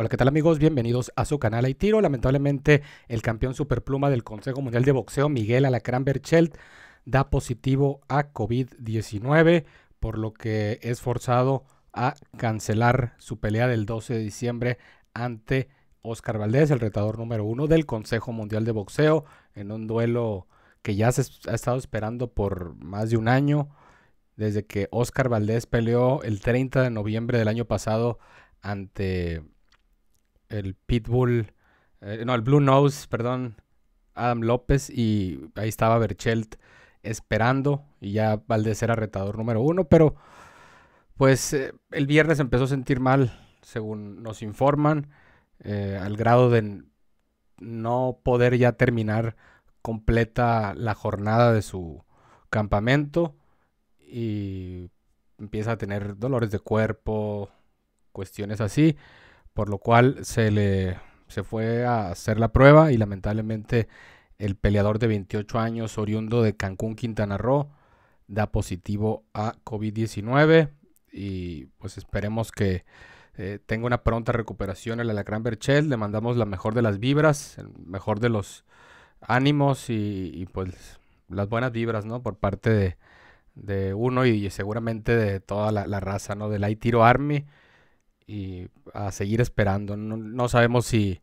Hola, ¿qué tal amigos? Bienvenidos a su canal Hay Tiro. Lamentablemente, el campeón superpluma del Consejo Mundial de Boxeo, Miguel Alacrán Berchelt, da positivo a COVID-19, por lo que es forzado a cancelar su pelea del 12 de diciembre ante Oscar Valdés, el retador número uno del Consejo Mundial de Boxeo, en un duelo que ya se ha estado esperando por más de un año, desde que Oscar Valdés peleó el 30 de noviembre del año pasado ante el Pitbull, eh, no, el Blue Nose, perdón, Adam López y ahí estaba Berchelt esperando y ya Valdés era retador número uno, pero pues eh, el viernes empezó a sentir mal, según nos informan, eh, al grado de no poder ya terminar completa la jornada de su campamento y empieza a tener dolores de cuerpo, cuestiones así por lo cual se le se fue a hacer la prueba y lamentablemente el peleador de 28 años oriundo de Cancún, Quintana Roo, da positivo a COVID-19 y pues esperemos que eh, tenga una pronta recuperación el Alacrán Berchel. Le mandamos la mejor de las vibras, el mejor de los ánimos y, pues las buenas vibras, ¿no? Por parte de, uno y, seguramente de toda la, raza, ¿no? Del Aitiro Army y a seguir esperando. No, sabemos si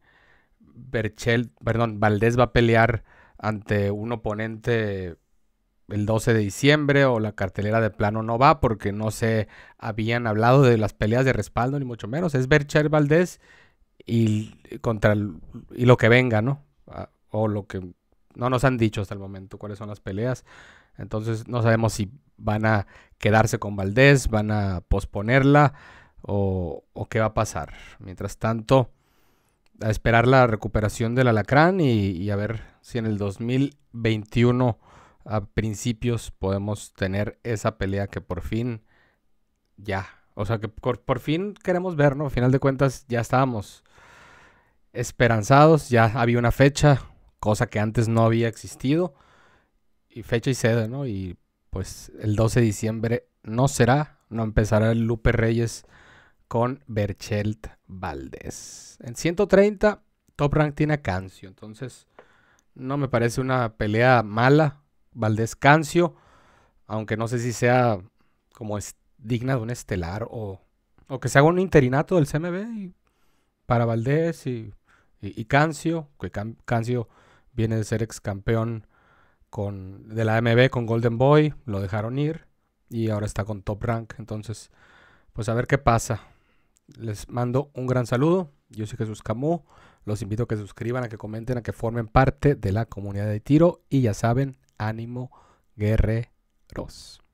Berchel, perdón, Valdés va a pelear ante un oponente el 12 de diciembre o la cartelera de plano no va porque no se habían hablado de las peleas de respaldo ni mucho menos. Es Berchel Valdés y contra y lo que venga, ¿no? Ah, o lo que no nos han dicho hasta el momento cuáles son las peleas. Entonces no sabemos si van a quedarse con Valdés, van a posponerla o, qué va a pasar. Mientras tanto, a esperar la recuperación del alacrán y, a ver si en el 2021 a principios podemos tener esa pelea que por fin ya, o sea que por, fin queremos ver, ¿no? A final de cuentas ya estábamos esperanzados, ya había una fecha, cosa que antes no había existido, y fecha y sede, ¿no? Y pues el 12 de diciembre no será, no empezará el Lupe Reyes con Berchelt Valdés. En 130, Top Rank tiene a Cancio. Entonces, no me parece una pelea mala. Valdés Cancio. Aunque no sé si sea como es digna de un estelar o, o que se haga un interinato del CMB para Valdés y, y, Cancio. Que Cancio viene de ser ex campeón con, de la MB con Golden Boy. Lo dejaron ir. Y ahora está con Top Rank. Entonces, pues a ver qué pasa. Les mando un gran saludo. Yo soy Jesús Camú. Los invito a que suscriban, a que comenten, a que formen parte de la comunidad de tiro. Y ya saben, ánimo guerreros.